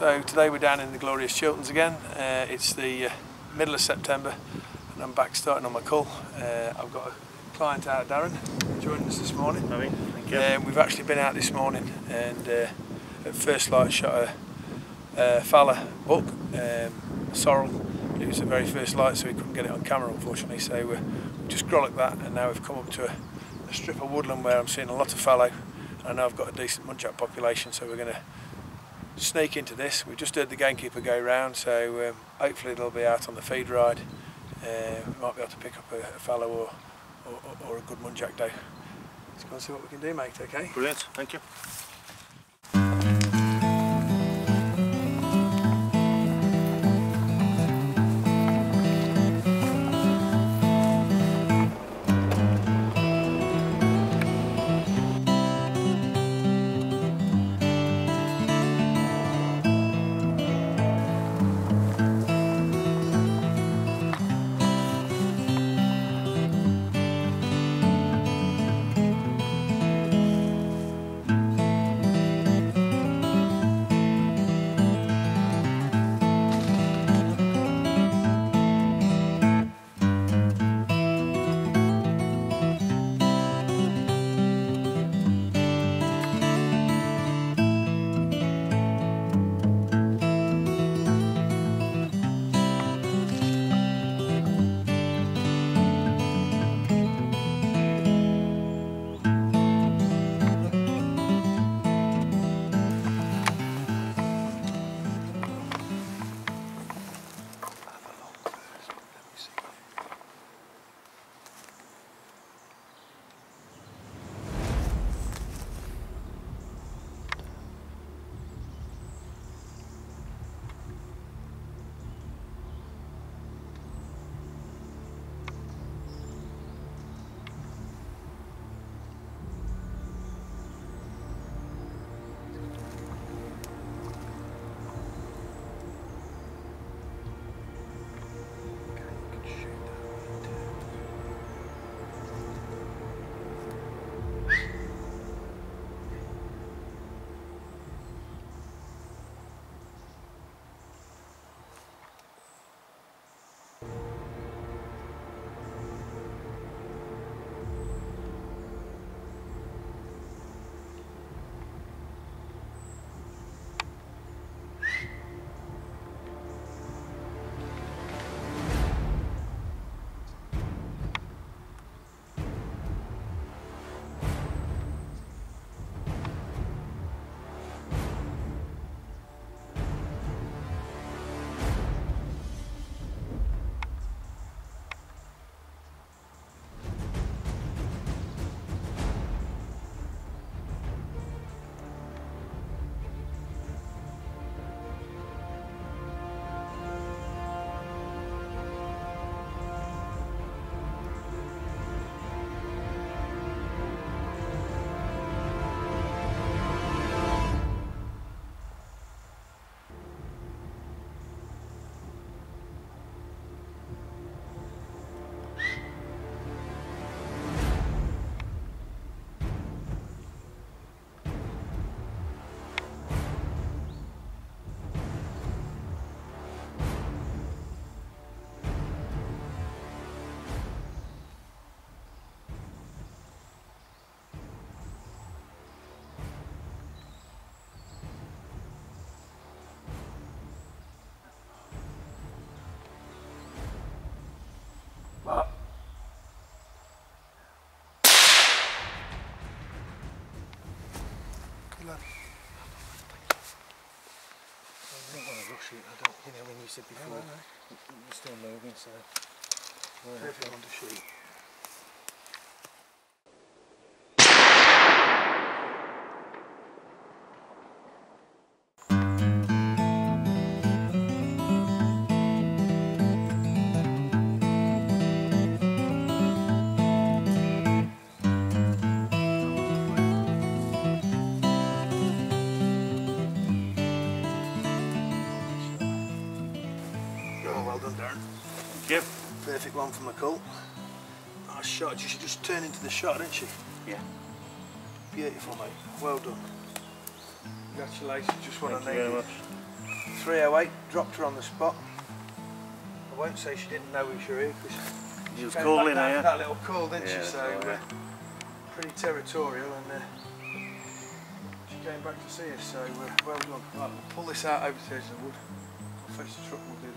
So today we're down in the glorious Chilterns again. Uh, it's the uh, middle of September and I'm back starting on my call. Uh, I've got a client out, Darren, joining us this morning. Thank you. Um, we've actually been out this morning and uh, at first light shot a, a fallow buck, um, sorrel. It was the very first light so we couldn't get it on camera unfortunately so uh, we just gralloched that and now we've come up to a, a strip of woodland where I'm seeing a lot of fallow. I know I've got a decent muntjac population so we're going to sneak into this. We've just heard the gamekeeper go round, so um, hopefully they'll be out on the feed ride. Uh, we might be able to pick up a, a fallow or, or, or a good muntjac doe. Let's go and see what we can do, mate, okay? Brilliant, thank you. Good. I don't want to rush it, I don't, you know, when you said before, no, no. you're still moving, so... Perfect one to shoot. Perfect one for the cull. Nice shot. She should just turn into the shot, didn't she? Yeah. Beautiful, mate. Well done. Congratulations. Just what Thank I needed. very much. 308, dropped her on the spot. I won't say she didn't know we were here because She was calling, back down are for you? that little call, didn't Yeah, she? So uh, pretty territorial and uh, she came back to see us. So uh, well done. Right, we'll pull this out over to the edge of wood. I'll fetch the truck. We'll do